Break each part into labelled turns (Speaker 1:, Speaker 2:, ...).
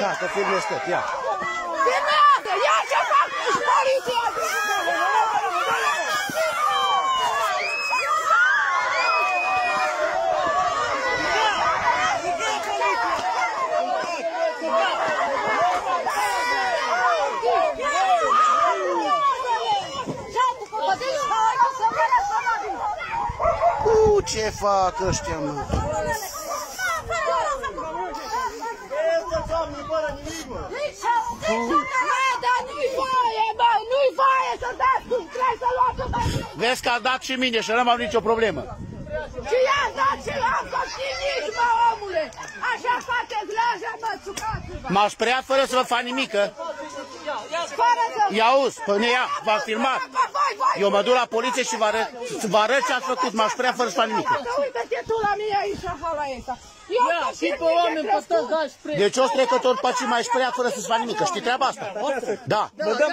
Speaker 1: Da, să filmezi tot, ia.
Speaker 2: Filmează! Ia ce fac și poliția!
Speaker 1: U, ce fac ăștia, mă?
Speaker 2: Mă, dar nu-i voie, bă! Nu-i voie să dați cum trebuie să luați o dată!
Speaker 1: Vezi că a dat și mine și n-am nicio problemă.
Speaker 2: Și i-ați dat și l-am făcut nici, mă, omule! Așa faceți legea, mă, țucați-vă!
Speaker 1: M-au speriat fără să vă fac nimică.
Speaker 2: Fără să...
Speaker 1: Ia auzi, până ea, v-am filmat.
Speaker 2: Voi, voi,
Speaker 1: Eu mă duc la poliție și vă arăt, vă arăt ce ați făcut. M-au speriat fără să fac nimic.
Speaker 2: Uite-te tu la mine aici, acolo aici. Eu
Speaker 3: Ia,
Speaker 2: tot
Speaker 3: și pe
Speaker 2: știu
Speaker 3: oameni
Speaker 2: ce
Speaker 3: pe toți dați spre...
Speaker 1: Deci o trecător pe ce mai speriat fără să-ți fac nimic. Știi treaba asta? Da.
Speaker 2: Uite,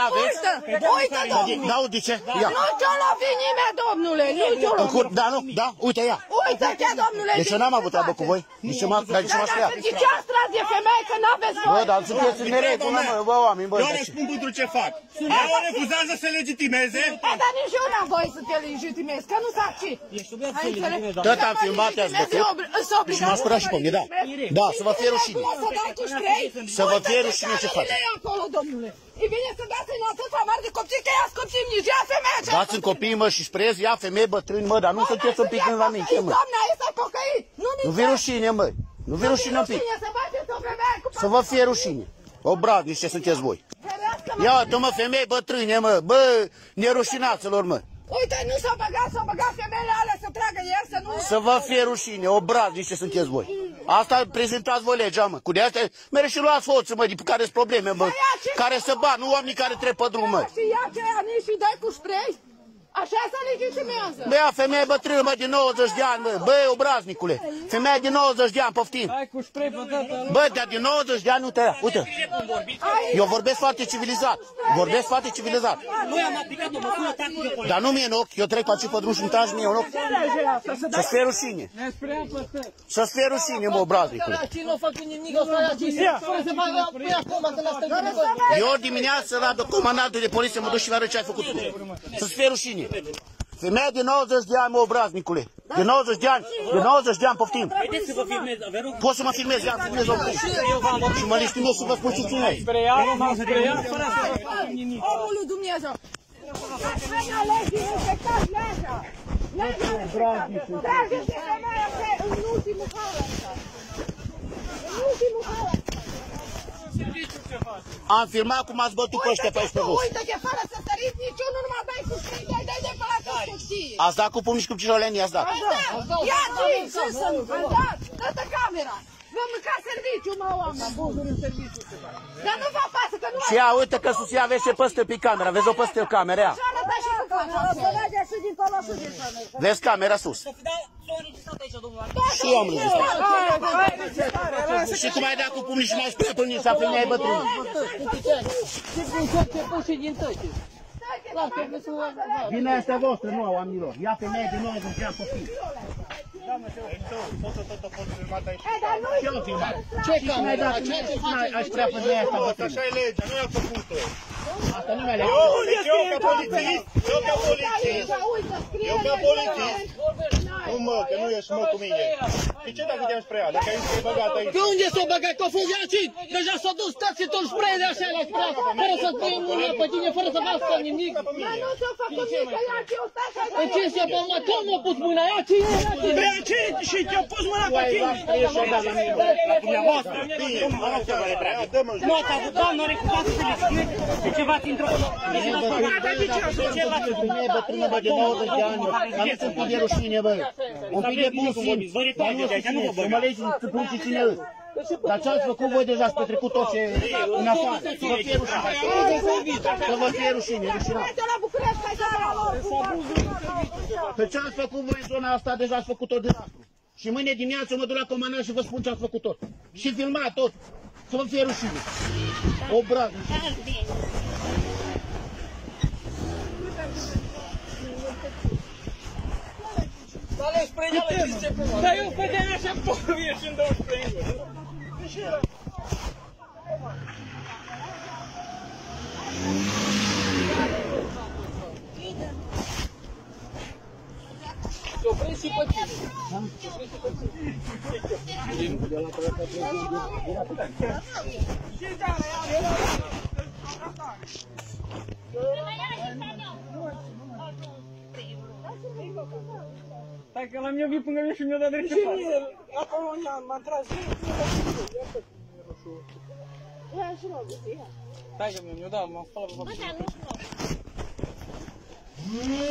Speaker 1: Ia, vezi?
Speaker 2: uite, uite, domnule.
Speaker 1: Da, de ce? Ia.
Speaker 2: Nu ți-o lovi nimeni, domnule, nu ți-o
Speaker 1: În
Speaker 2: lovi.
Speaker 1: cur, da, nu, da, uite, ia.
Speaker 2: Uite-te, domnule.
Speaker 1: Deci eu n-am avut treabă cu voi. Deci ce m-a, dar de ce m-a speriat?
Speaker 2: De ce ați tras de femei că n-aveți
Speaker 1: Bă,
Speaker 2: voie?
Speaker 1: dar sunteți în neregulă, mă, bă, oameni, bă.
Speaker 4: Eu
Speaker 1: dar
Speaker 4: le
Speaker 1: ce-
Speaker 4: spun pentru ce fac. Ea refuzează să legitimeze.
Speaker 2: E, dar nici eu n-am voie să te legitimez, că nu s-a ce.
Speaker 3: Ești obligat să legitimezi, doamne.
Speaker 1: Tot am filmat, i-ați bătut. Și m-a speriat și pe mine, da. Da, să vă fie rușine.
Speaker 2: Să dai tu spray?
Speaker 1: Să vă fie rușine ce faci.
Speaker 2: Uite-te acolo, domnule. E bine să dați în atâta mare de copii, că ia copii nici ia femeia ce
Speaker 1: Dați în copii, mă, și sprez, ia femei bătrâni, mă, dar nu sunteți un pic la mine, ce, mă?
Speaker 2: Doamne, aici ai pocăit. Nu
Speaker 1: Nu vi rușine, mă. Nu vi rușine un pic.
Speaker 2: Să bateți o femeie cu
Speaker 1: Să vă fie rușine. Obradnici ce sunteți voi.
Speaker 2: Ferească-mă.
Speaker 1: Ia uite, mă, femei bătrâne, mă, bă, nerușinaților, mă.
Speaker 2: Uite, nu s-a băgat, s-a băgat femeile alea să tragă el, să nu...
Speaker 1: Să vă fie rușine, obraznici ce sunteți voi. Asta prezentați voi legea, mă. Cu de astea, mere și luați hoții, mă, de pe care sunt probleme, mă. Care să bat, nu oamenii care trec pe drum, mă.
Speaker 2: Și ia ce ani și dai cu spray? Așa se legitimează.
Speaker 1: Bă, ia femeie bătrână, mă, de 90 de ani, mă. Bă, obraznicule. Femeia de 90 de ani, poftim.
Speaker 3: Hai cu spray pe data lui.
Speaker 1: Bă, dar de 90 de ani nu te ia. Uite, eu vorbesc foarte civilizat. Vorbesc foarte civilizat.
Speaker 5: Noi am aplicat o măsură tactică politică.
Speaker 1: Dar nu mie în ochi, eu trec pe aici pe drum și îmi tragi mie în ochi. Să-ți fie rușine.
Speaker 3: Ne speriam pe stări.
Speaker 1: Să-ți fie rușine, mă, obraznicule.
Speaker 3: Aici nu fac nimic, o să ia aici. Fără să facă pe acum, să ne stărim.
Speaker 1: Eu dimineață la comandantul de poliție mă duc și vă arăt ce ai făcut tu. Să-ți fie rușine. Femeia de 90 de ani, mă, obraznicule. De 90 de ani, de 90 de ani, poftim.
Speaker 5: Haideți să vă filmez, vă rog.
Speaker 1: Poți să mă filmezi, ia, filmezi o Și mă leștinez și vă spun ce ține.
Speaker 3: Spreia, m-am speriat fără să fac nimic.
Speaker 2: Omul lui Dumnezeu. Femeia legii, respectați legea. Legea respectați. Trageți femeia pe în ultimul hal ăsta. În ultimul hal ăsta.
Speaker 1: Am filmat cum ați bătut pe ăștia pe aici pe jos.
Speaker 2: Uite-te, fără să săriți niciunul, nu mă dai cu scrii, dai, dai de pe la tot ce știi.
Speaker 1: Ați dat cu pumni și cu cirolenii, ați dat.
Speaker 2: Ia tu, ce să nu, am dat, dă camera. Vă mânca serviciu, mă, oameni. Dar nu vă pasă, că nu
Speaker 1: Și ia, uite că sus ia vezi ce păstă pe camera, vezi o păstă pe camera, ia.
Speaker 2: Așa arăta și cu camera. Să lege și dincolo și dincolo.
Speaker 1: Vezi camera sus.
Speaker 5: Să fi dat, s-au înregistrat aici, domnul
Speaker 1: Și eu am înregistrat. Și cum ai dat cu pumni și m-ai spus pe mine, să femeia bătrână.
Speaker 3: Ce pun ce ce pun și din tăi. Lasă, că să
Speaker 1: Vine asta voastră, nu a oamenilor. Ia femeia de 90 de ani, copii.
Speaker 2: E, dar nu
Speaker 1: Ce am filmat?
Speaker 3: Ce
Speaker 1: Și cum ai dat cu
Speaker 3: Ce
Speaker 1: mine, aș vrea femeia asta bătrână.
Speaker 4: Așa e legea, nu i-am făcut-o.
Speaker 1: Asta nu mi-a legat.
Speaker 4: Eu, deci eu ca polițist, eu ca polițist,
Speaker 2: uite, scrie
Speaker 4: eu ca
Speaker 2: legea.
Speaker 4: polițist, nu mă, că nu ești mă cu mine. De ce dacă te-am spre ea? Dacă ai zis că e băgat aici.
Speaker 3: De unde s-o băgat? Că a fost aici, deja s-a dus taxi tot spray de așa la spray, fără să fie mâna pe tine, fără să facă nimic.
Speaker 2: Dar nu ți-a făcut nimic, că ia ce o stai și
Speaker 3: În ce se pe mă, cum m-a pus mâna? Ia ce e? Ia ce e?
Speaker 5: Pe ce? Și te-a pus mâna pe tine. La dumneavoastră.
Speaker 4: Bine, mă rog să vă le prea. Dă-mă
Speaker 5: Nu ați avut, doamnă, are cuvânt să le știe. De ce v-ați introdus? De ce v-ați făcut? De ce v-ați
Speaker 1: Femeie bătrână, bă, de 90 de ani, dar nu sunt un pic de rușine, bă. Un pic de bun simț.
Speaker 5: Vă retrage de aici, nu vă
Speaker 1: Să mă
Speaker 5: băgați.
Speaker 1: legi să pun și cine îți. Dar ce ați făcut voi deja, ați petrecut tot ce în afară. Să vă fie rușine. Să vă fie rușine, rușinat.
Speaker 2: Merge la București, mai să la lor.
Speaker 1: Pe ce ați făcut voi în zona asta, deja ați făcut tot dezastru. Și mâine dimineață mă duc la comandant și vă spun ce ați făcut tot. Și filmat tot. Să vă fie rușine. Obraz.
Speaker 3: Dar eu pe de așa, ești în două spray.
Speaker 2: Stai că la mine vii până mine și mi-a dat drept în față.
Speaker 6: Acolo m-am tras.
Speaker 7: Ia și mă găsi, ia.
Speaker 2: Stai că mi-a dat, m-am spălat pe față.
Speaker 7: Dar nu știu.
Speaker 1: Ia de 5 seama că nimeni nu se dă la el.